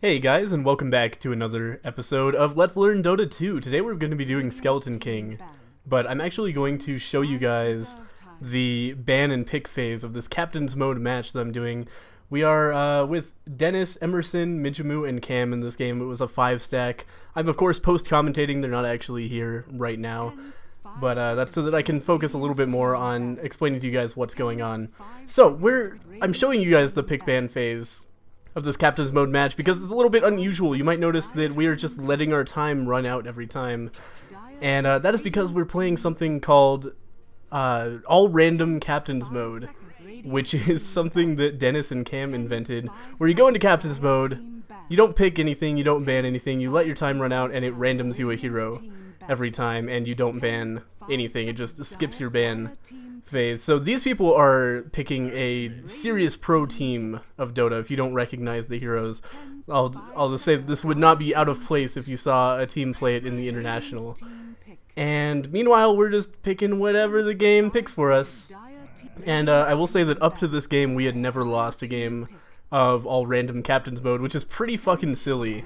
Hey guys, and welcome back to another episode of Let's Learn Dota 2. Today we're going to be doing Skeleton King, but I'm actually going to show you guys the ban and pick phase of this Captain's Mode match that I'm doing. We are uh, with Dennis, Emerson, Mijimu, and Cam in this game. It was a five stack. I'm of course post commentating. They're not actually here right now, but uh, that's so that I can focus a little bit more on explaining to you guys what's going on. So we're I'm showing you guys the pick ban phase of this captain's mode match because it's a little bit unusual. You might notice that we are just letting our time run out every time. And uh, that is because we're playing something called uh, all random captain's mode, which is something that Dennis and Cam invented, where you go into captain's mode, you don't pick anything, you don't ban anything, you let your time run out, and it randoms you a hero every time, and you don't ban anything, it just skips your ban phase. So these people are picking a serious pro team of Dota. If you don't recognize the heroes, I'll I'll just say this would not be out of place if you saw a team play it in the international. And meanwhile, we're just picking whatever the game picks for us. And uh, I will say that up to this game, we had never lost a game of all random captains mode, which is pretty fucking silly,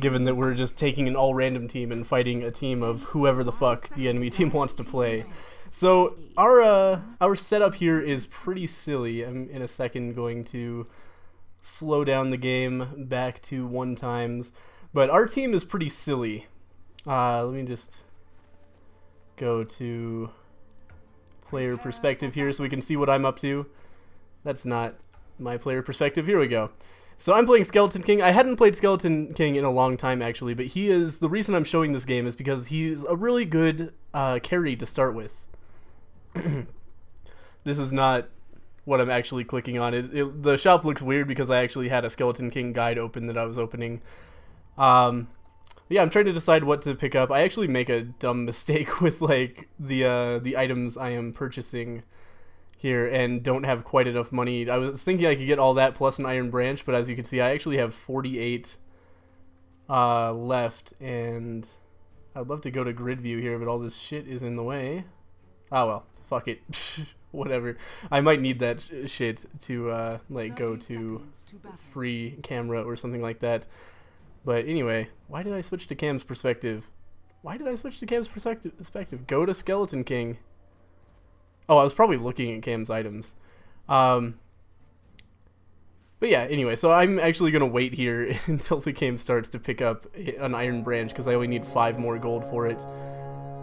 given that we're just taking an all random team and fighting a team of whoever the fuck the enemy team wants to play. So our uh, our setup here is pretty silly. I'm in a second going to slow down the game back to one times, but our team is pretty silly. Uh, let me just go to player perspective here so we can see what I'm up to. That's not my player perspective. Here we go. So I'm playing Skeleton King. I hadn't played Skeleton King in a long time actually, but he is the reason I'm showing this game is because he's a really good uh, carry to start with. this is not what I'm actually clicking on. It, it, the shop looks weird because I actually had a Skeleton King guide open that I was opening. Um, yeah, I'm trying to decide what to pick up. I actually make a dumb mistake with like the uh, the items I am purchasing here and don't have quite enough money. I was thinking I could get all that plus an Iron Branch, but as you can see, I actually have 48 uh, left, and I'd love to go to grid view here, but all this shit is in the way. Oh well, fuck it. Whatever. I might need that sh shit to uh, like go to free camera or something like that. But anyway, why did I switch to Cam's perspective? Why did I switch to Cam's perspective? Go to Skeleton King. Oh, I was probably looking at Cam's items. Um, but yeah, anyway, so I'm actually going to wait here until the game starts to pick up an Iron Branch because I only need five more gold for it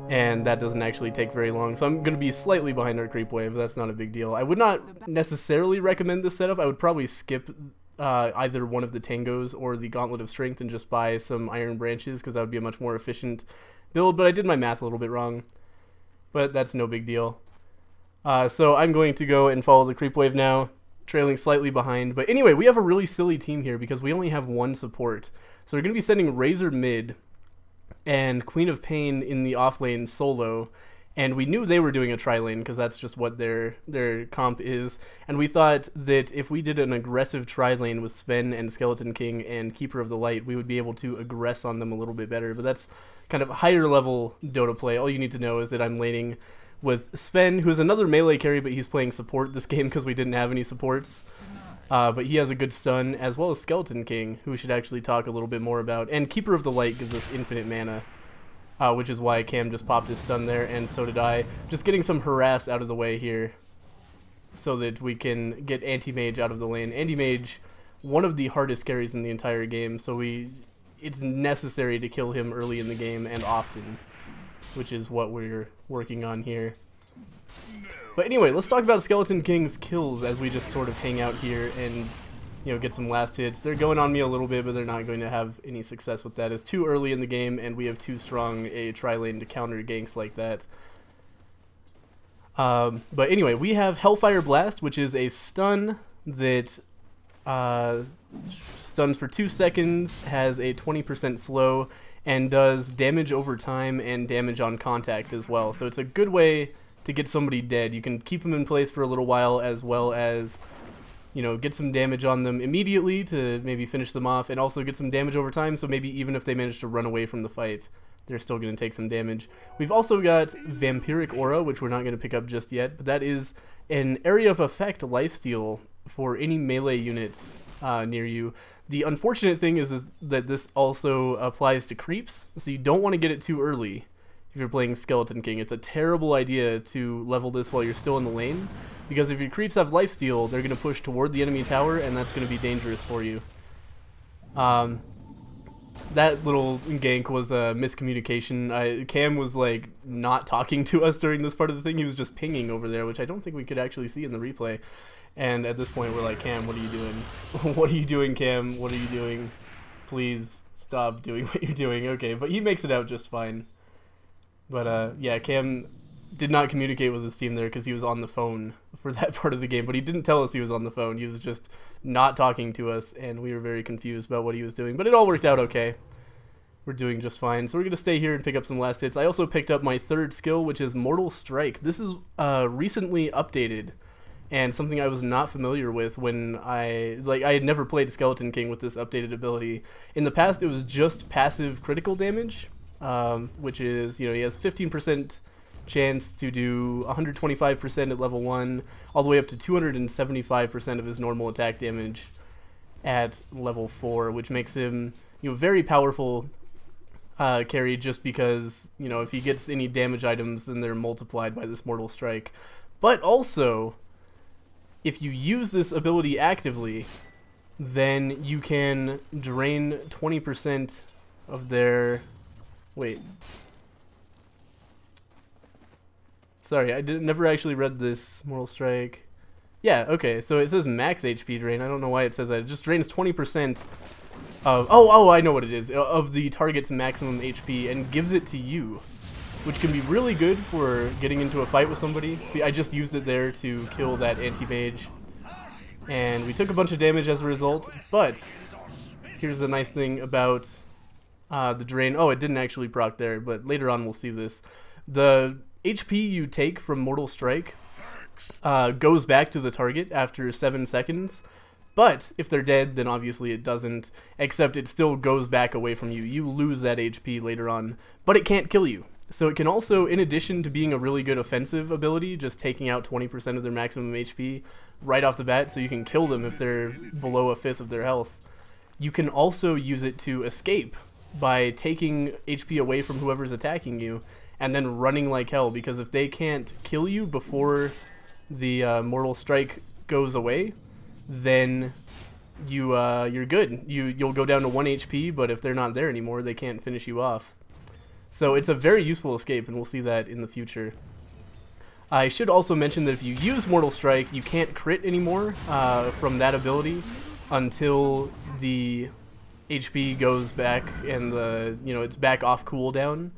and that doesn't actually take very long. So I'm going to be slightly behind our creep wave, that's not a big deal. I would not necessarily recommend this setup. I would probably skip uh, either one of the tangos or the Gauntlet of Strength and just buy some Iron Branches because that would be a much more efficient build, but I did my math a little bit wrong. But that's no big deal. Uh, so I'm going to go and follow the creep wave now, trailing slightly behind. But anyway, we have a really silly team here because we only have one support. So we're going to be sending Razor mid, and Queen of Pain in the off lane solo. And we knew they were doing a tri lane because that's just what their their comp is. And we thought that if we did an aggressive tri lane with Sven and Skeleton King and Keeper of the Light, we would be able to aggress on them a little bit better. But that's kind of higher level Dota play. All you need to know is that I'm laning with Sven, who's another melee carry, but he's playing support this game because we didn't have any supports. Uh, but he has a good stun, as well as Skeleton King, who we should actually talk a little bit more about. And Keeper of the Light gives us infinite mana, uh, which is why Cam just popped his stun there, and so did I. Just getting some harass out of the way here, so that we can get Anti-Mage out of the lane. Anti-Mage, one of the hardest carries in the entire game, so we it's necessary to kill him early in the game and often, which is what we're working on here. But anyway, let's talk about Skeleton King's kills as we just sort of hang out here and you know, get some last hits. They're going on me a little bit, but they're not going to have any success with that. It's too early in the game, and we have too strong a tri-lane to counter ganks like that. Um, but anyway, we have Hellfire Blast, which is a stun that uh, stuns for two seconds, has a 20% slow, and does damage over time and damage on contact as well. So it's a good way to get somebody dead. You can keep them in place for a little while as well as you know, get some damage on them immediately to maybe finish them off and also get some damage over time so maybe even if they manage to run away from the fight, they're still going to take some damage. We've also got Vampiric Aura, which we're not going to pick up just yet, but that is an area of effect lifesteal for any melee units uh, near you The unfortunate thing is, that this also applies to creeps, so you don't want to get it too early if you're playing Skeleton King. It's a terrible idea to level this while you're still in the lane, because if your creeps have lifesteal, they're going to push toward the enemy tower, and that's going to be dangerous for you. Um, that little gank was a miscommunication. I, Cam was like not talking to us during this part of the thing. He was just pinging over there, which I don't think we could actually see in the replay. And at this point, we're like, Cam, what are you doing? what are you doing, Cam? What are you doing? Please stop doing what you're doing. Okay, but he makes it out just fine. But uh, yeah, Cam did not communicate with his team there because he was on the phone for that part of the game. But he didn't tell us he was on the phone. He was just not talking to us, and we were very confused about what he was doing. But it all worked out okay. We're doing just fine. So we're going to stay here and pick up some last hits. I also picked up my third skill, which is Mortal Strike. This is uh, recently updated and something I was not familiar with when I like I had never played Skeleton King with this updated ability. In the past, it was just passive critical damage, um, which is you know he has 15% chance to do 125% at level one, all the way up to 275% of his normal attack damage at level four, which makes him you know very powerful uh, carry just because you know if he gets any damage items, then they're multiplied by this mortal strike. But also if you use this ability actively, then you can drain 20% of their... Wait. Sorry, I did, never actually read this Mortal Strike. Yeah, okay, so it says max HP drain. I don't know why it says that. It just drains 20% of... Oh, oh, I know what it is. Of the target's maximum HP and gives it to you which can be really good for getting into a fight with somebody. See, I just used it there to kill that anti-mage. And we took a bunch of damage as a result, but here's the nice thing about uh, the drain. Oh, it didn't actually proc there, but later on we'll see this. The HP you take from Mortal Strike uh, goes back to the target after 7 seconds, but if they're dead, then obviously it doesn't, except it still goes back away from you. You lose that HP later on, but it can't kill you. So it can also, in addition to being a really good offensive ability, just taking out 20% of their maximum HP right off the bat so you can kill them if they're below a fifth of their health. You can also use it to escape by taking HP away from whoever's attacking you and then running like hell because if they can't kill you before the uh, mortal strike goes away, then you uh, you're good. You you'll go down to one HP, but if they're not there anymore, they can't finish you off. So it's a very useful escape, and we'll see that in the future. I should also mention that if you use Mortal Strike, you can't crit anymore uh, from that ability until the HP goes back and the you know it's back off cooldown.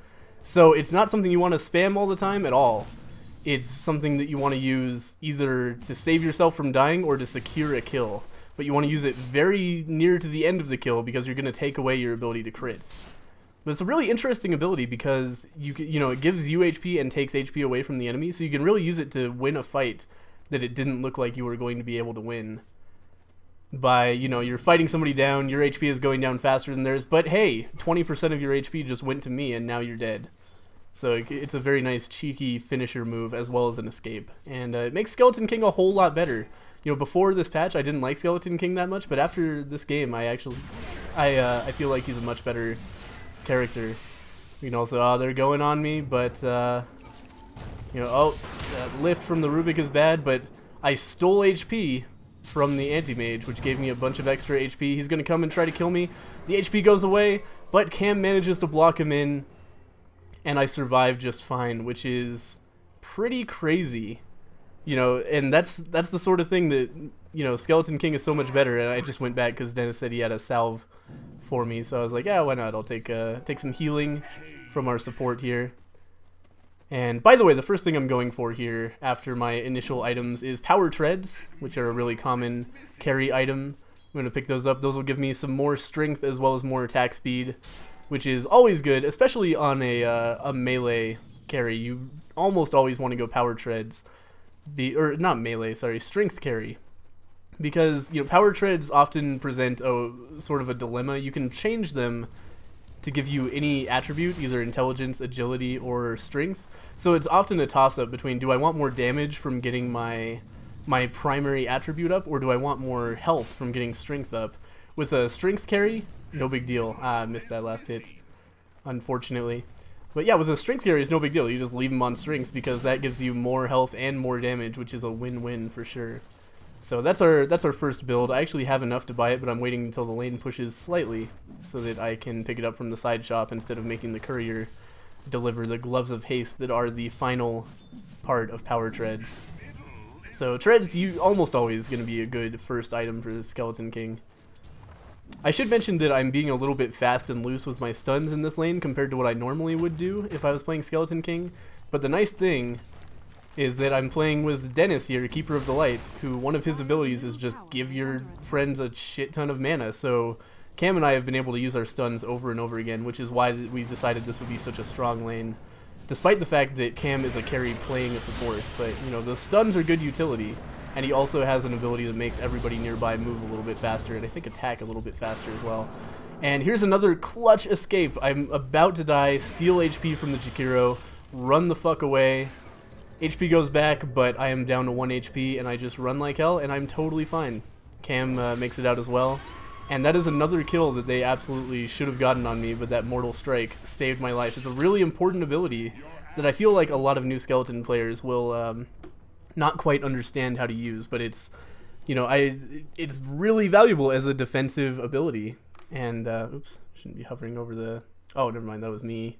So it's not something you want to spam all the time at all. It's something that you want to use either to save yourself from dying or to secure a kill. But you want to use it very near to the end of the kill because you're going to take away your ability to crit. But it's a really interesting ability because you you know it gives you HP and takes HP away from the enemy, so you can really use it to win a fight that it didn't look like you were going to be able to win. By you know you're fighting somebody down, your HP is going down faster than theirs, but hey, 20% of your HP just went to me and now you're dead. So it's a very nice cheeky finisher move as well as an escape, and uh, it makes Skeleton King a whole lot better. You know, before this patch, I didn't like Skeleton King that much, but after this game, I actually, I uh, I feel like he's a much better character. You can also, oh, they're going on me, but, uh, you know, oh, that lift from the Rubik is bad, but I stole HP from the anti-mage, which gave me a bunch of extra HP. He's going to come and try to kill me. The HP goes away, but Cam manages to block him in, and I survive just fine, which is pretty crazy. You know, and that's that's the sort of thing that, you know, Skeleton King is so much better, and I just went back because Dennis said he had a salve for me, so I was like, yeah, why not? I'll take uh, take some healing from our support here. And by the way, the first thing I'm going for here after my initial items is Power Treads, which are a really common carry item. I'm going to pick those up. Those will give me some more strength as well as more attack speed, which is always good, especially on a, uh, a melee carry. You almost always want to go Power Treads. Be, or not melee, sorry, strength carry because you know power treads often present a sort of a dilemma. You can change them to give you any attribute, either intelligence, agility, or strength. So it's often a toss-up between do I want more damage from getting my my primary attribute up, or do I want more health from getting strength up? With a strength carry, no big deal. Ah, I missed that last hit, unfortunately. But yeah, with a strength carry, it's no big deal. You just leave him on strength because that gives you more health and more damage, which is a win-win for sure. So that's our that's our first build. I actually have enough to buy it, but I'm waiting until the lane pushes slightly so that I can pick it up from the side shop instead of making the courier deliver the gloves of haste that are the final part of power treads. So treads you almost always going to be a good first item for the Skeleton King. I should mention that I'm being a little bit fast and loose with my stuns in this lane compared to what I normally would do if I was playing Skeleton King. But the nice thing is that I'm playing with Dennis here, Keeper of the Light, who one of his abilities is just give your friends a shit ton of mana. So Cam and I have been able to use our stuns over and over again, which is why we decided this would be such a strong lane. Despite the fact that Cam is a carry playing a support, but you know, the stuns are good utility, and he also has an ability that makes everybody nearby move a little bit faster, and I think attack a little bit faster as well. And here's another clutch escape. I'm about to die, steal HP from the Jakiro, run the fuck away. HP goes back, but I am down to 1 HP, and I just run like hell, and I'm totally fine. Cam uh, makes it out as well. And that is another kill that they absolutely should have gotten on me, but that Mortal Strike saved my life. It's a really important ability that I feel like a lot of new Skeleton players will um, not quite understand how to use, but it's, you know, I it's really valuable as a defensive ability. And, uh, oops, shouldn't be hovering over the, oh, never mind, that was me.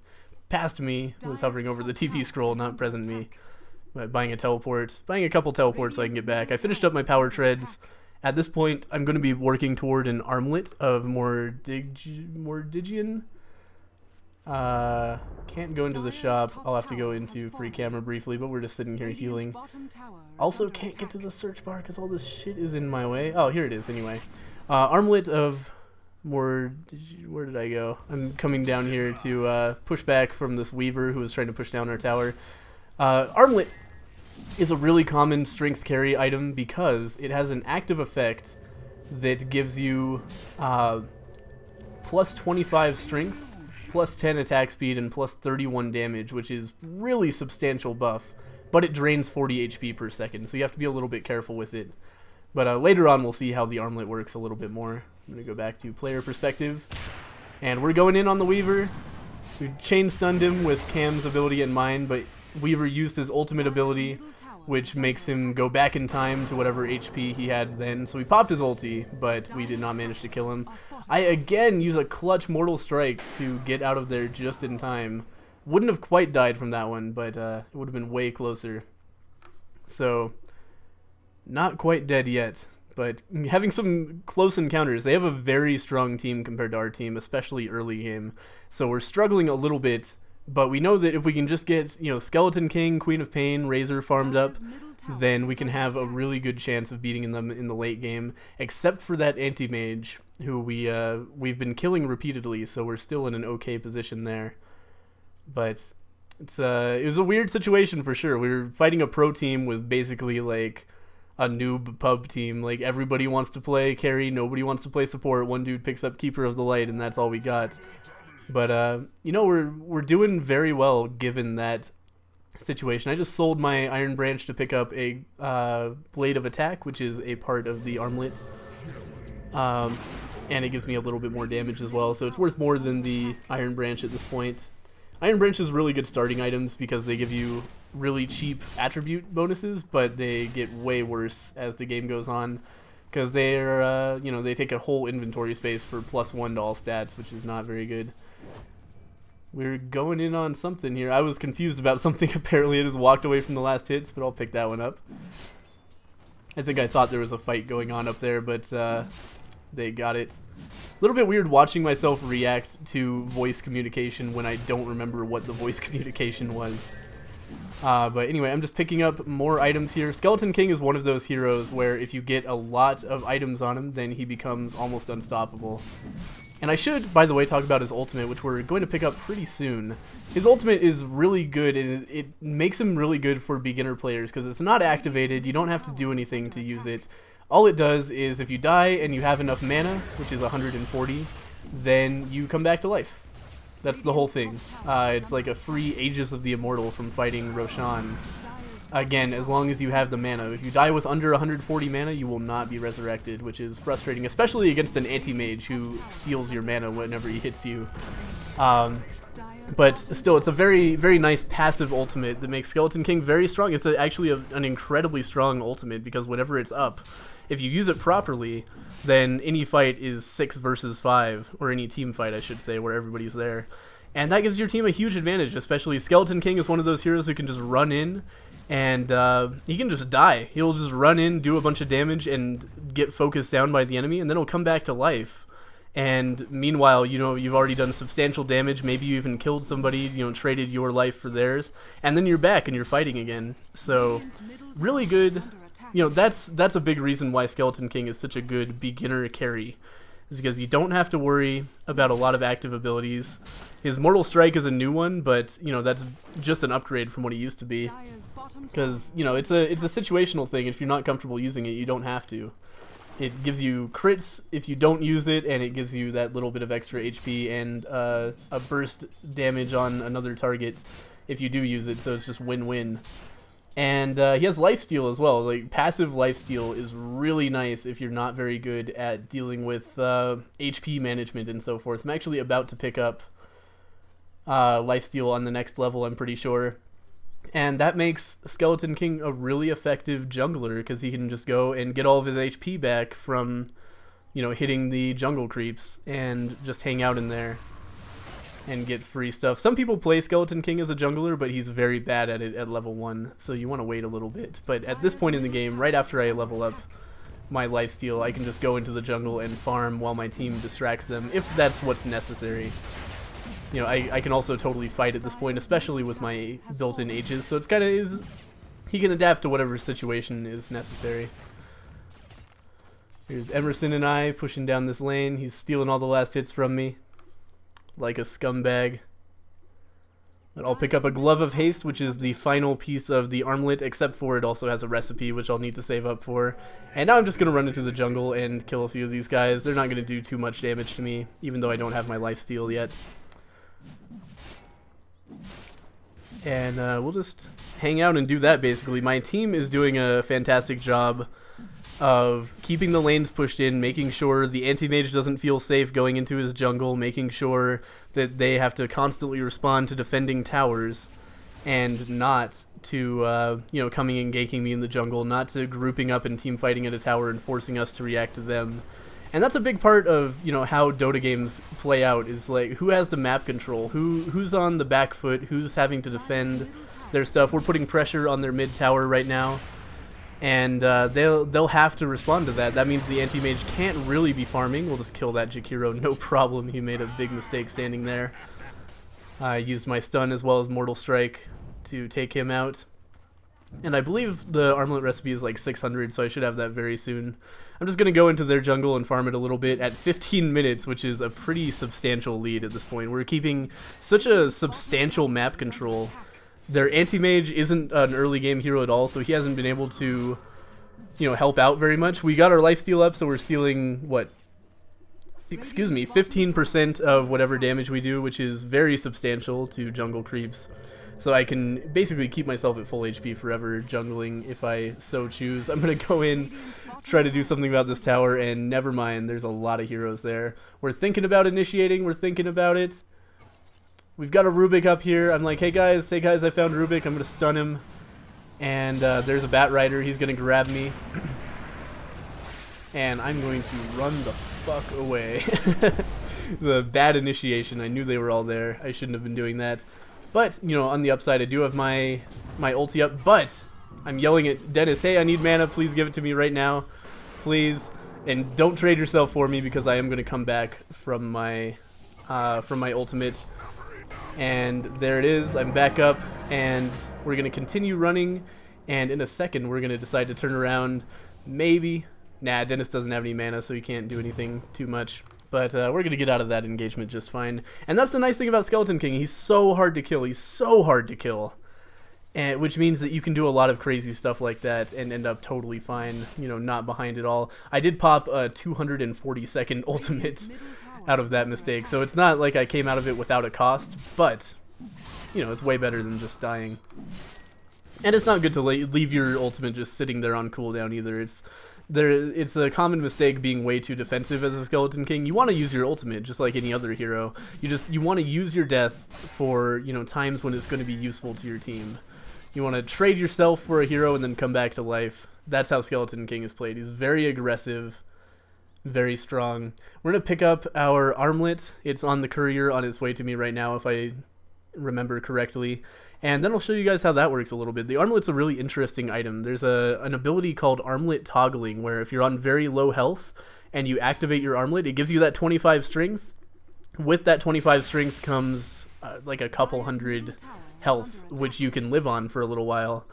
Past me was hovering over the TP scroll, not present me. Buying a teleport, buying a couple teleports so I can get back. I finished up my power treads. At this point, I'm going to be working toward an armlet of more dig Mordiggian. Uh, can't go into the shop. I'll have to go into free camera briefly, but we're just sitting here healing. Also, can't get to the search bar because all this shit is in my way. Oh, here it is anyway. Uh, armlet of more... Where did I go? I'm coming down here to uh, push back from this Weaver who was trying to push down our tower. Uh, armlet is a really common strength carry item because it has an active effect that gives you uh, plus 25 strength, plus 10 attack speed, and plus 31 damage, which is really substantial buff. But it drains 40 HP per second, so you have to be a little bit careful with it. But uh, later on, we'll see how the armlet works a little bit more. I'm going to go back to player perspective. And we're going in on the Weaver. We chain stunned him with Cam's ability in mind, but Weaver used his ultimate ability which makes him go back in time to whatever HP he had then. So we popped his ulti, but we did not manage to kill him. I again use a clutch Mortal Strike to get out of there just in time. Wouldn't have quite died from that one, but uh, it would have been way closer. So, not quite dead yet, but having some close encounters. They have a very strong team compared to our team, especially early game. So we're struggling a little bit but we know that if we can just get, you know, Skeleton King, Queen of Pain, Razor farmed up, then we can have a really good chance of beating them in the late game, except for that anti-mage, who we, uh, we've been killing repeatedly, so we're still in an okay position there. But it's, uh, it was a weird situation for sure. We were fighting a pro team with basically, like, a noob pub team. Like, everybody wants to play carry, nobody wants to play support. One dude picks up Keeper of the Light, and that's all we got. But uh, you know, we're we're doing very well given that situation. I just sold my Iron Branch to pick up a uh, Blade of Attack, which is a part of the armlet. Um, and it gives me a little bit more damage as well, so it's worth more than the Iron Branch at this point. Iron Branch is really good starting items because they give you really cheap attribute bonuses, but they get way worse as the game goes on because they're, uh, you know, they take a whole inventory space for plus one to all stats, which is not very good. We're going in on something here. I was confused about something. Apparently it has walked away from the last hits, but I'll pick that one up. I think I thought there was a fight going on up there, but uh, they got it. A little bit weird watching myself react to voice communication when I don't remember what the voice communication was. Uh, but anyway, I'm just picking up more items here. Skeleton King is one of those heroes where if you get a lot of items on him, then he becomes almost unstoppable. And I should, by the way, talk about his ultimate, which we're going to pick up pretty soon. His ultimate is really good, and it makes him really good for beginner players, because it's not activated, you don't have to do anything to use it. All it does is if you die and you have enough mana, which is 140, then you come back to life. That's the whole thing. Uh, it's like a free Aegis of the Immortal from fighting Roshan. Again, as long as you have the mana. If you die with under 140 mana, you will not be resurrected, which is frustrating, especially against an anti-mage who steals your mana whenever he hits you. Um, but still, it's a very, very nice passive ultimate that makes Skeleton King very strong. It's a, actually a, an incredibly strong ultimate because whenever it's up, if you use it properly, then any fight is 6 versus 5, or any team fight, I should say, where everybody's there. And that gives your team a huge advantage, especially Skeleton King is one of those heroes who can just run in and uh, he can just die. He'll just run in, do a bunch of damage, and get focused down by the enemy, and then he'll come back to life. And meanwhile, you know, you've already done substantial damage. Maybe you even killed somebody, you know, traded your life for theirs, and then you're back and you're fighting again. So, really good. You know, that's that's a big reason why Skeleton King is such a good beginner carry, is because you don't have to worry about a lot of active abilities. His Mortal Strike is a new one, but you know that's just an upgrade from what he used to be. Because you know it's a it's a situational thing. If you're not comfortable using it, you don't have to. It gives you crits if you don't use it, and it gives you that little bit of extra HP and uh, a burst damage on another target if you do use it. So it's just win-win. And uh, he has lifesteal as well. Like passive lifesteal is really nice if you're not very good at dealing with uh, HP management and so forth. I'm actually about to pick up uh, lifesteal on the next level. I'm pretty sure. And that makes Skeleton King a really effective jungler because he can just go and get all of his HP back from, you know, hitting the jungle creeps and just hang out in there and get free stuff. Some people play Skeleton King as a jungler, but he's very bad at it at level 1, so you want to wait a little bit. But at this point in the game, right after I level up my lifesteal, I can just go into the jungle and farm while my team distracts them, if that's what's necessary. You know, I, I can also totally fight at this point, especially with my built-in Aegis, so it's kind of is... He can adapt to whatever situation is necessary. Here's Emerson and I pushing down this lane. He's stealing all the last hits from me like a scumbag. But I'll pick up a Glove of Haste, which is the final piece of the armlet, except for it also has a recipe, which I'll need to save up for. And now I'm just going to run into the jungle and kill a few of these guys. They're not going to do too much damage to me, even though I don't have my life steal yet. And uh, we'll just hang out and do that, basically. My team is doing a fantastic job of keeping the lanes pushed in, making sure the anti-mage doesn't feel safe going into his jungle, making sure that they have to constantly respond to defending towers, and not to uh, you know coming and ganking me in the jungle, not to grouping up and team fighting at a tower and forcing us to react to them. And that's a big part of you know how Dota games play out is like who has the map control, who who's on the back foot, who's having to defend their stuff. We're putting pressure on their mid tower right now and uh, they'll they'll have to respond to that. That means the anti-mage can't really be farming. We'll just kill that Jakiro, no problem. He made a big mistake standing there. I used my stun as well as Mortal Strike to take him out. And I believe the armlet recipe is like 600, so I should have that very soon. I'm just going to go into their jungle and farm it a little bit at 15 minutes, which is a pretty substantial lead at this point. We're keeping such a substantial map control their anti-mage isn't an early game hero at all, so he hasn't been able to, you know, help out very much. We got our life steal up, so we're stealing, what, excuse me, 15% of whatever damage we do, which is very substantial to jungle creeps. So I can basically keep myself at full HP forever jungling if I so choose. I'm going to go in, try to do something about this tower, and never mind, there's a lot of heroes there. We're thinking about initiating, we're thinking about it. We've got a Rubik up here. I'm like, hey guys, hey guys, I found Rubik. I'm going to stun him. And uh, there's a Batrider. He's going to grab me. and I'm going to run the fuck away. the bad initiation. I knew they were all there. I shouldn't have been doing that. But, you know, on the upside, I do have my, my ulti up. But I'm yelling at Dennis, hey, I need mana. Please give it to me right now. Please. And don't trade yourself for me because I am going to come back from my, uh, from my ultimate and there it is. I'm back up, and we're going to continue running, and in a second we're going to decide to turn around, maybe. Nah, Dennis doesn't have any mana, so he can't do anything too much. But uh, we're going to get out of that engagement just fine. And that's the nice thing about Skeleton King. He's so hard to kill. He's so hard to kill. And, which means that you can do a lot of crazy stuff like that and end up totally fine, you know, not behind at all. I did pop a 240 second ultimate out of that mistake. So it's not like I came out of it without a cost, but, you know, it's way better than just dying. And it's not good to leave your ultimate just sitting there on cooldown either. It's there it's a common mistake being way too defensive as a skeleton king. You want to use your ultimate just like any other hero. You just you want to use your death for you know times when it's going to be useful to your team. You want to trade yourself for a hero and then come back to life. That's how skeleton king is played. He's very aggressive very strong. We're going to pick up our armlet. It's on the courier on its way to me right now if i remember correctly and then I'll show you guys how that works a little bit. The armlet's a really interesting item. There's a an ability called armlet toggling where if you're on very low health and you activate your armlet, it gives you that 25 strength. With that 25 strength comes uh, like a couple hundred health, which you can live on for a little while.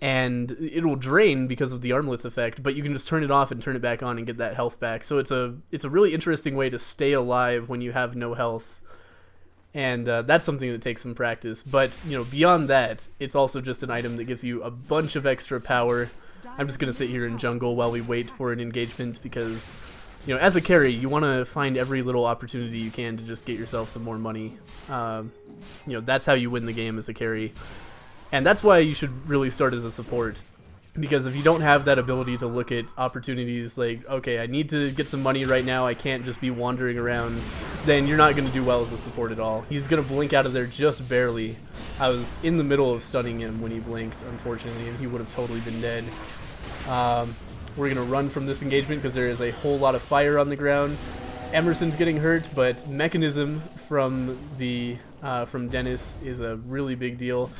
And it will drain because of the armlet's effect, but you can just turn it off and turn it back on and get that health back. So it's a it's a really interesting way to stay alive when you have no health and uh, that's something that takes some practice. But you know, beyond that, it's also just an item that gives you a bunch of extra power. I'm just gonna sit here in jungle while we wait for an engagement because, you know, as a carry, you want to find every little opportunity you can to just get yourself some more money. Um, you know, that's how you win the game as a carry, and that's why you should really start as a support because if you don't have that ability to look at opportunities like okay i need to get some money right now i can't just be wandering around then you're not going to do well as a support at all. He's going to blink out of there just barely. I was in the middle of stunning him when he blinked unfortunately and he would have totally been dead. Um, we're going to run from this engagement because there is a whole lot of fire on the ground. Emerson's getting hurt but Mekansm from the uh, from dennis is a really big deal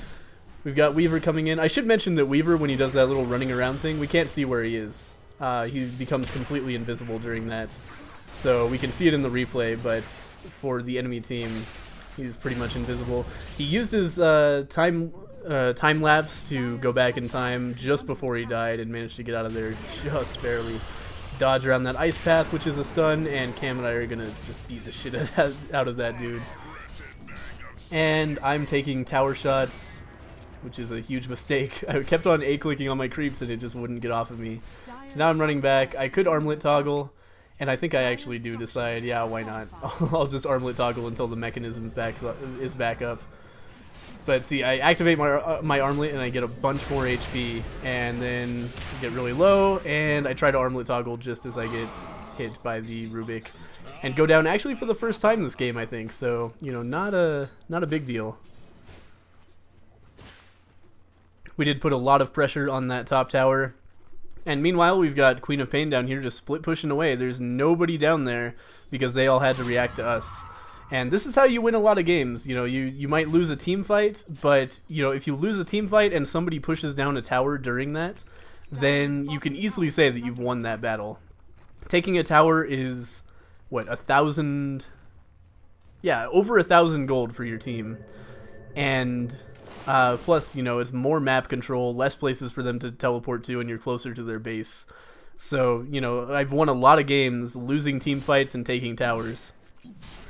We've got Weaver coming in. I should mention that Weaver, when he does that little running around thing, we can't see where he is. Uh, he becomes completely invisible during that. So we can see it in the replay, but for the enemy team, he's pretty much invisible. He used his uh, time uh, time lapse to go back in time just before he died and managed to get out of there just barely. Dodge around that ice path, which is a stun, and Cam and I are gonna just beat the shit out of that dude. And I'm taking tower shots which is a huge mistake. I kept on A-clicking on my creeps and it just wouldn't get off of me. So now I'm running back. I could armlet toggle, and I think I actually do decide, yeah, why not? I'll just armlet toggle until the Mekansm back is back up. But see, I activate my uh, my armlet and I get a bunch more HP, and then get really low, and I try to armlet toggle just as I get hit by the Rubik, and go down actually for the first time in this game, I think. So you know, not a not a big deal. We did put a lot of pressure on that top tower. And meanwhile, we've got Queen of Pain down here just split pushing away. There's nobody down there because they all had to react to us. And this is how you win a lot of games. You know, you, you might lose a team fight, but, you know, if you lose a team fight and somebody pushes down a tower during that, then you can easily say that you've won that battle. Taking a tower is, what, a thousand... Yeah, over a thousand gold for your team. And uh, plus, you know, it's more map control, less places for them to teleport to, and you're closer to their base. So, you know, I've won a lot of games losing team fights and taking towers.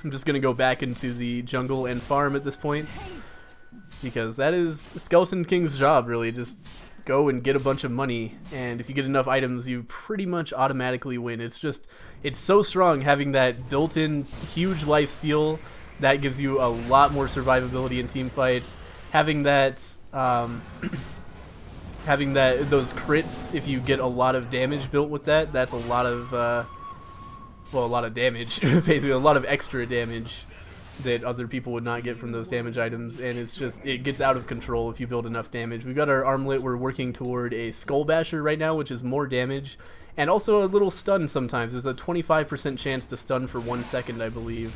I'm just going to go back into the jungle and farm at this point. Because that is Skeleton King's job, really. Just go and get a bunch of money. And if you get enough items, you pretty much automatically win. It's just, it's so strong having that built-in huge life steal. That gives you a lot more survivability in team fights having that um, having that those crits if you get a lot of damage built with that that's a lot of uh, well a lot of damage basically a lot of extra damage that other people would not get from those damage items and it's just it gets out of control if you build enough damage. We've got our armlet we're working toward a skull basher right now which is more damage and also a little stun sometimes. There's a 25% chance to stun for one second I believe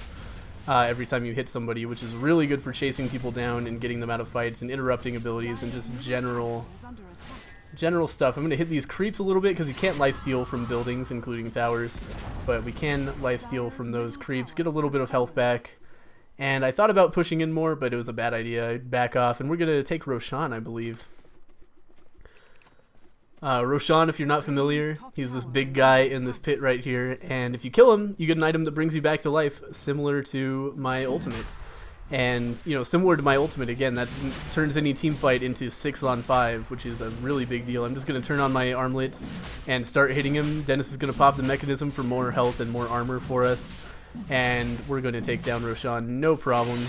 uh, every time you hit somebody, which is really good for chasing people down and getting them out of fights and interrupting abilities and just general general stuff. I'm going to hit these creeps a little bit because you can't lifesteal from buildings, including towers, but we can lifesteal from those creeps, get a little bit of health back. And I thought about pushing in more, but it was a bad idea. I'd back off, and we're going to take Roshan, I believe. Uh, Roshan, if you're not familiar, he's this big guy in this pit right here, and if you kill him, you get an item that brings you back to life, similar to my ultimate. And, you know, similar to my ultimate, again, that turns any team fight into 6 on 5, which is a really big deal. I'm just going to turn on my armlet and start hitting him. Dennis is going to pop the Mekansm for more health and more armor for us, and we're going to take down Roshan, no problem.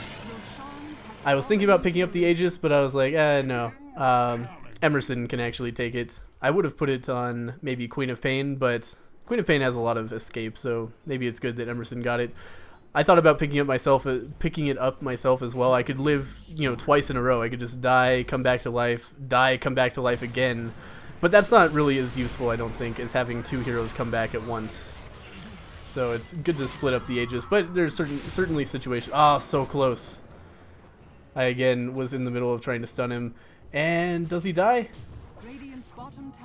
I was thinking about picking up the Aegis, but I was like, eh, no. Um, Emerson can actually take it. I would have put it on maybe Queen of Pain, but Queen of Pain has a lot of escape, so maybe it's good that Emerson got it. I thought about picking it myself, uh, picking it up myself as well. I could live, you know, twice in a row. I could just die, come back to life, die, come back to life again. But that's not really as useful, I don't think, as having two heroes come back at once. So it's good to split up the Aegis, but there's certain certainly situations. Ah, oh, so close. I again was in the middle of trying to stun him, and does he die?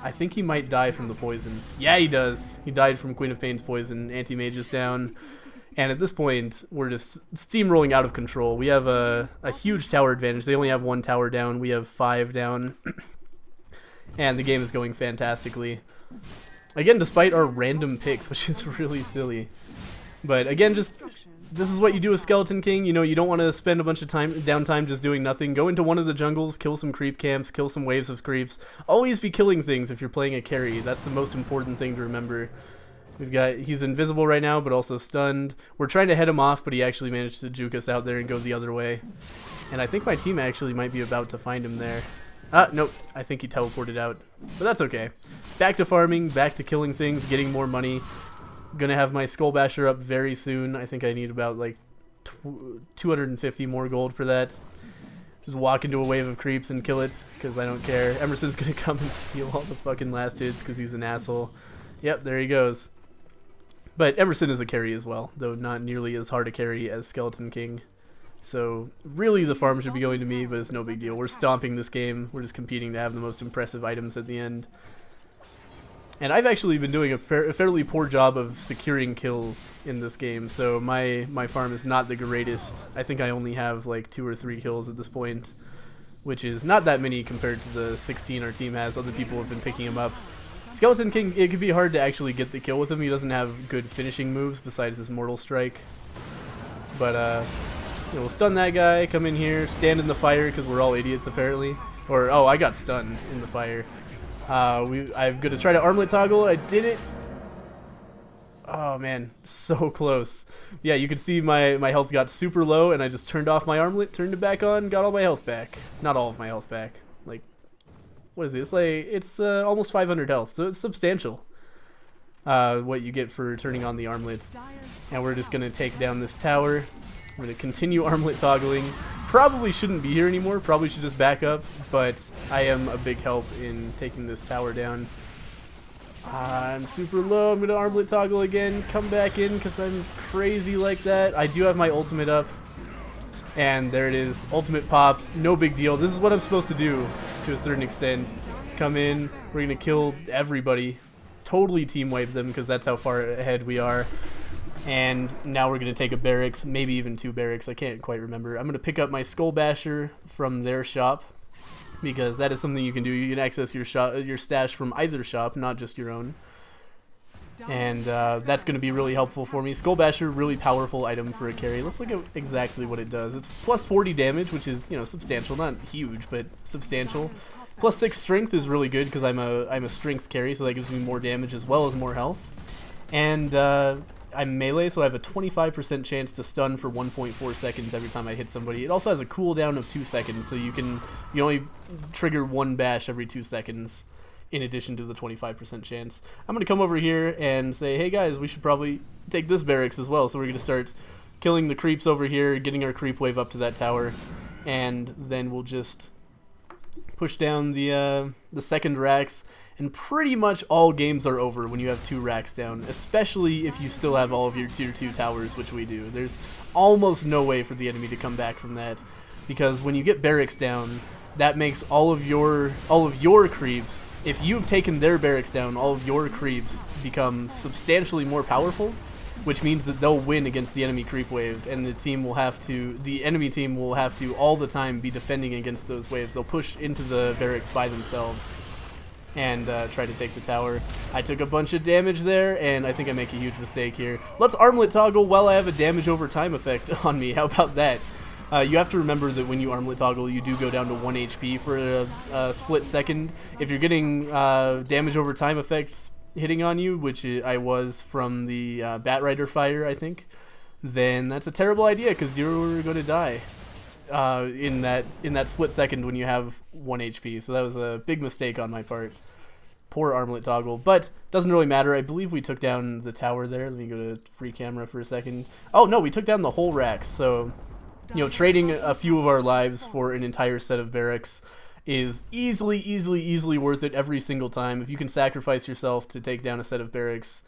I think he might die from the poison. Yeah, he does. He died from Queen of Pain's poison. Anti-mage is down. And at this point, we're just steamrolling out of control. We have a, a huge tower advantage. They only have one tower down. We have five down. and the game is going fantastically. Again, despite our random picks, which is really silly. But again, just this is what you do with Skeleton King. You know, you don't want to spend a bunch of time downtime just doing nothing. Go into one of the jungles, kill some creep camps, kill some waves of creeps. Always be killing things if you're playing a carry. That's the most important thing to remember. We've got he's invisible right now, but also stunned. We're trying to head him off, but he actually managed to juke us out there and go the other way. And I think my team actually might be about to find him there. Ah, nope. I think he teleported out. But that's okay. Back to farming, back to killing things, getting more money. Gonna have my Skull Basher up very soon. I think I need about like 250 more gold for that. Just walk into a wave of creeps and kill it, because I don't care. Emerson's gonna come and steal all the fucking last hits because he's an asshole. Yep, there he goes. But Emerson is a carry as well, though not nearly as hard a carry as Skeleton King. So really the farm should be going to me, but it's no big deal. We're stomping this game. We're just competing to have the most impressive items at the end. And I've actually been doing a, fa fairly poor job of securing kills in this game, so my, my farm is not the greatest. I think I only have like two or three kills at this point, which is not that many compared to the 16 our team has. Other people have been picking them up. Skeleton King, it could be hard to actually get the kill with him. He doesn't have good finishing moves besides his Mortal Strike. But, uh, we'll stun that guy, come in here, stand in the fire because we're all idiots apparently. Or, oh, I got stunned in the fire. Uh, we, I'm going to try to armlet toggle. I did it. Oh man, so close. Yeah, you can see my, my health got super low and I just turned off my armlet, turned it back on, got all my health back. Not all of my health back. Like, what is? It's like, it's uh, almost 500 health, so it's substantial. Uh, what you get for turning on the armlet. And we're just going to take down this tower. I'm going to continue armlet toggling probably shouldn't be here anymore. Probably should just back up, but I am a big help in taking this tower down. I'm super low. I'm going to armlet toggle again. Come back in because I'm crazy like that. I do have my ultimate up. And there it is. Ultimate pops. No big deal. This is what I'm supposed to do to a certain extent. Come in. We're going to kill everybody. Totally team wipe them because that's how far ahead we are. And now we're going to take a barracks, maybe even two barracks. I can't quite remember. I'm going to pick up my Skull Basher from their shop because that is something you can do. You can access your shop, your stash from either shop, not just your own. And uh, that's going to be really helpful for me. Skull Basher, really powerful item for a carry. Let's look at exactly what it does. It's plus 40 damage, which is you know substantial, not huge, but substantial. Plus six strength is really good because I'm a I'm a strength carry, so that gives me more damage as well as more health. And uh, I'm melee, so I have a 25% chance to stun for 1.4 seconds every time I hit somebody. It also has a cooldown of 2 seconds, so you can you only trigger one bash every 2 seconds in addition to the 25% chance. I'm going to come over here and say, hey guys, we should probably take this barracks as well. So we're going to start killing the creeps over here, getting our creep wave up to that tower, and then we'll just push down the, uh, the second racks and pretty much all games are over when you have two racks down, especially if you still have all of your tier 2 towers, which we do. There's almost no way for the enemy to come back from that, because when you get barracks down, that makes all of your all of your creeps, if you've taken their barracks down, all of your creeps become substantially more powerful, which means that they'll win against the enemy creep waves, and the team will have to, the enemy team will have to all the time be defending against those waves. They'll push into the barracks by themselves and uh, try to take the tower. I took a bunch of damage there, and I think I make a huge mistake here. Let's armlet toggle while I have a damage over time effect on me. How about that? Uh, you have to remember that when you armlet toggle, you do go down to 1 HP for a, a split second. If you're getting uh, damage over time effects hitting on you, which I was from the uh, Batrider fire, I think, then that's a terrible idea because you're going to die. Uh, in that in that split second when you have one HP. So that was a big mistake on my part. Poor armlet toggle, but doesn't really matter. I believe we took down the tower there. Let me go to free camera for a second. Oh no, we took down the whole Rax. So you know, trading a few of our lives for an entire set of barracks is easily, easily, easily worth it every single time. If you can sacrifice yourself to take down a set of barracks,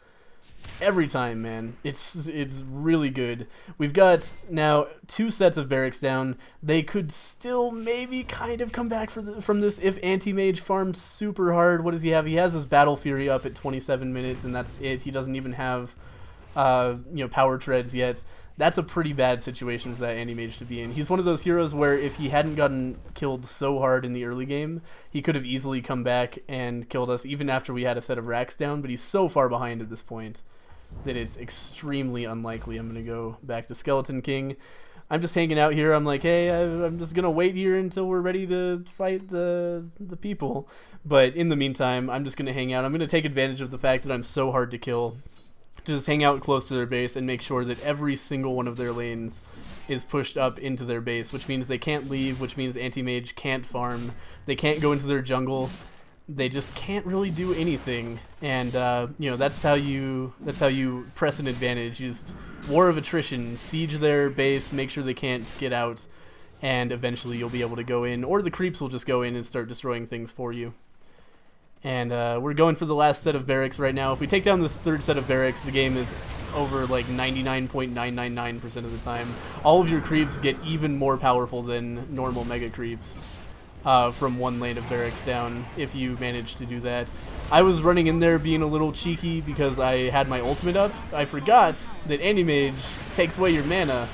every time, man. It's it's really good. We've got now two sets of barracks down. They could still maybe kind of come back the, from this if Anti-Mage farms super hard. What does he have? He has his Battle Fury up at 27 minutes, and that's it. He doesn't even have, uh, you know, Power Treads yet that's a pretty bad situation for that Anti-Mage to be in. He's one of those heroes where if he hadn't gotten killed so hard in the early game, he could have easily come back and killed us even after we had a set of racks down, but he's so far behind at this point that it's extremely unlikely I'm going to go back to Skeleton King. I'm just hanging out here. I'm like, hey, I'm just gonna wait here until we're ready to fight the the people. But in the meantime, I'm just gonna hang out. I'm gonna take advantage of the fact that I'm so hard to kill just hang out close to their base and make sure that every single one of their lanes is pushed up into their base, which means they can't leave, which means anti-mage can't farm, they can't go into their jungle, they just can't really do anything, and uh, you know that's how you that's how you press an advantage. Just war of attrition, siege their base, make sure they can't get out, and eventually you'll be able to go in, or the creeps will just go in and start destroying things for you. And uh, we're going for the last set of barracks right now. If we take down this third set of barracks, the game is over like 99.999% of the time. All of your creeps get even more powerful than normal mega creeps uh, from one lane of barracks down if you manage to do that. I was running in there being a little cheeky because I had my ultimate up. I forgot that Anti-Mage takes away your mana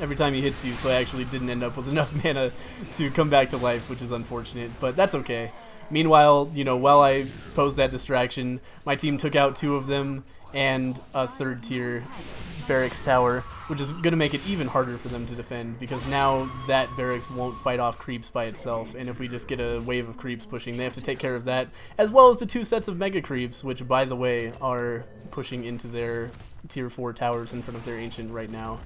every time he hits you, so I actually didn't end up with enough mana to come back to life, which is unfortunate, but that's okay. Meanwhile, you know, while I posed that distraction, my team took out two of them and a third tier barracks tower, which is going to make it even harder for them to defend because now that barracks won't fight off creeps by itself, and if we just get a wave of creeps pushing, they have to take care of that, as well as the two sets of mega creeps, which, by the way, are pushing into their tier 4 towers in front of their ancient right now.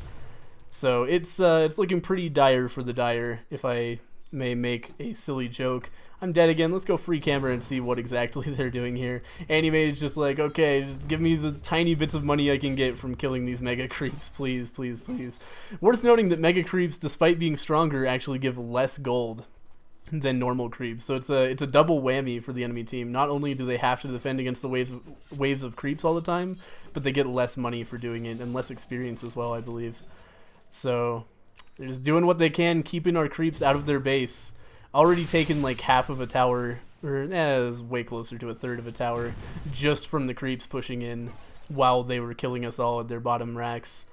So it's uh, it's looking pretty dire for the dire, if I may make a silly joke. I'm dead again. Let's go free camera and see what exactly they're doing here. Anti-Mage is just like, okay, just give me the tiny bits of money I can get from killing these mega creeps, please, please, please. Worth noting that mega creeps, despite being stronger, actually give less gold than normal creeps. So it's a it's a double whammy for the enemy team. Not only do they have to defend against the waves of, waves of creeps all the time, but they get less money for doing it and less experience as well, I believe. So they're just doing what they can, keeping our creeps out of their base. Already taken like half of a tower, or eh, it was way closer to a third of a tower, just from the creeps pushing in while they were killing us all at their bottom racks.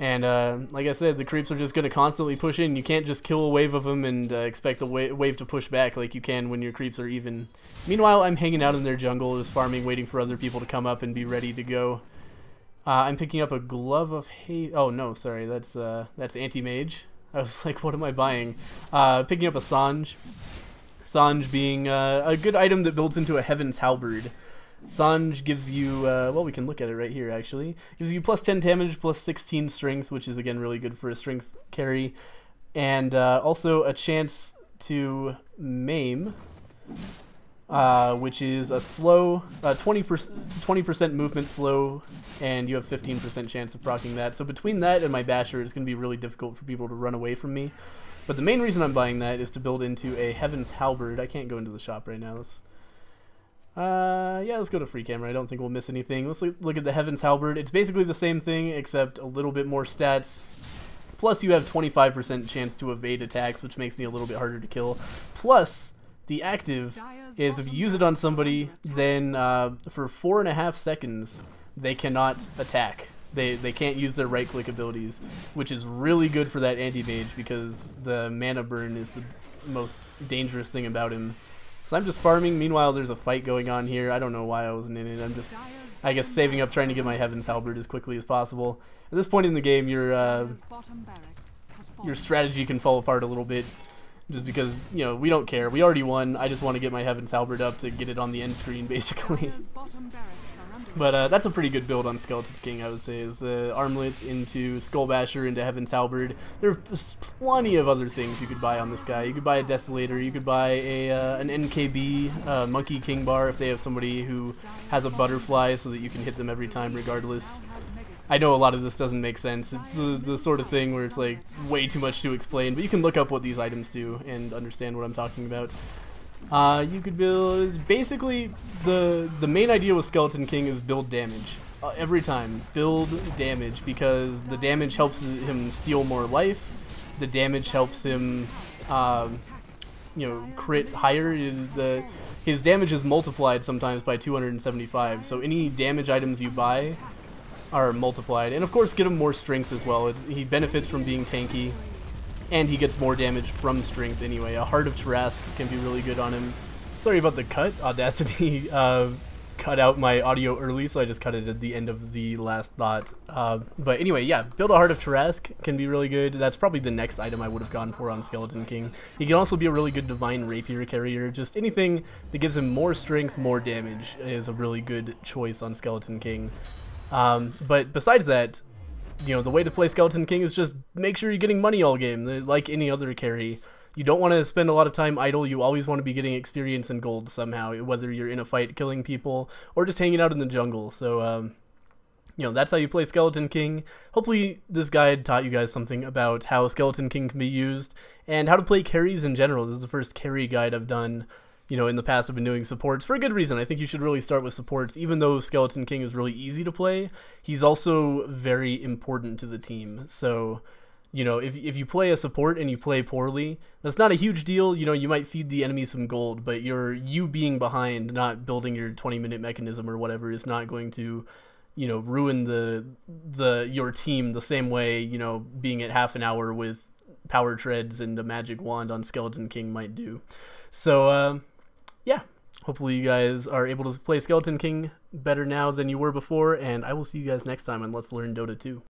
And uh, like I said, the creeps are just going to constantly push in. You can't just kill a wave of them and uh, expect the wa wave to push back like you can when your creeps are even. Meanwhile, I'm hanging out in their jungle, just farming, waiting for other people to come up and be ready to go. Uh, I'm picking up a glove of hate. Oh no, sorry, that's uh, that's anti-mage. I was like, what am I buying? Uh, picking up a Sange. Sange being uh, a good item that builds into a Heaven's Halberd. Sange gives you, uh, well, we can look at it right here actually. Gives you plus 10 damage, plus 16 strength, which is again really good for a strength carry, and uh, also a chance to maim uh, which is a slow, 20% uh, 20% movement slow, and you have 15% chance of proccing that. So between that and my Basher, it's going to be really difficult for people to run away from me. But the main reason I'm buying that is to build into a Heaven's Halberd. I can't go into the shop right now. Let's, uh, yeah, let's go to free camera. I don't think we'll miss anything. Let's look at the Heaven's Halberd. It's basically the same thing, except a little bit more stats. Plus, you have 25% chance to evade attacks, which makes me a little bit harder to kill. Plus, the active is if you use it on somebody, then uh, for four and a half seconds, they cannot attack. They, they can't use their right click abilities, which is really good for that anti-mage because the mana burn is the most dangerous thing about him. So I'm just farming. Meanwhile, there's a fight going on here. I don't know why I wasn't in it. I'm just, I guess, saving up trying to get my Heaven's Halberd as quickly as possible. At this point in the game, your uh, your strategy can fall apart a little bit just because you know we don't care. We already won. I just want to get my Heaven's Halberd up to get it on the end screen, basically. But uh, that's a pretty good build on Skeleton King, I would say, is the Armlet into Skullbasher into Heaven's Halberd. There's plenty of other things you could buy on this guy. You could buy a Desolator, you could buy a uh, an MKB, uh, Monkey King Bar if they have somebody who has a butterfly so that you can hit them every time regardless. I know a lot of this doesn't make sense. It's the, the sort of thing where it's like way too much to explain, but you can look up what these items do and understand what I'm talking about. Uh, you could build basically the the main idea with Skeleton King is build damage uh, every time. Build damage because the damage helps him steal more life. The damage helps him, um, you know, crit higher. The his damage is multiplied sometimes by 275. So any damage items you buy are multiplied. And of course get him more strength as well. He benefits from being tanky, and he gets more damage from strength anyway. A Heart of Tarrasque can be really good on him. Sorry about the cut. Audacity uh, cut out my audio early, so I just cut it at the end of the last thought. Uh, but anyway, yeah, build a Heart of Tarrasque can be really good. That's probably the next item I would have gone for on Skeleton King. He can also be a really good Divine Rapier carrier. Just anything that gives him more strength, more damage is a really good choice on Skeleton King. Um, but besides that, you know, the way to play Skeleton King is just make sure you're getting money all game, like any other carry. You don't want to spend a lot of time idle. You always want to be getting experience and gold somehow, whether you're in a fight killing people or just hanging out in the jungle. So, um, you know, that's how you play Skeleton King. Hopefully this guide taught you guys something about how Skeleton King can be used and how to play carries in general. This is the first carry guide I've done you know, in the past I've been doing supports for a good reason. I think you should really start with supports. Even though Skeleton King is really easy to play, he's also very important to the team. So, you know, if, if you play a support and you play poorly, that's not a huge deal. You know, you might feed the enemy some gold, but your you being behind, not building your 20 minute Mekansm or whatever, is not going to, you know, ruin the the your team the same way, you know, being at half an hour with power treads and a magic wand on Skeleton King might do. So, uh, yeah, hopefully you guys are able to play Skeleton King better now than you were before, and I will see you guys next time on Let's Learn Dota 2.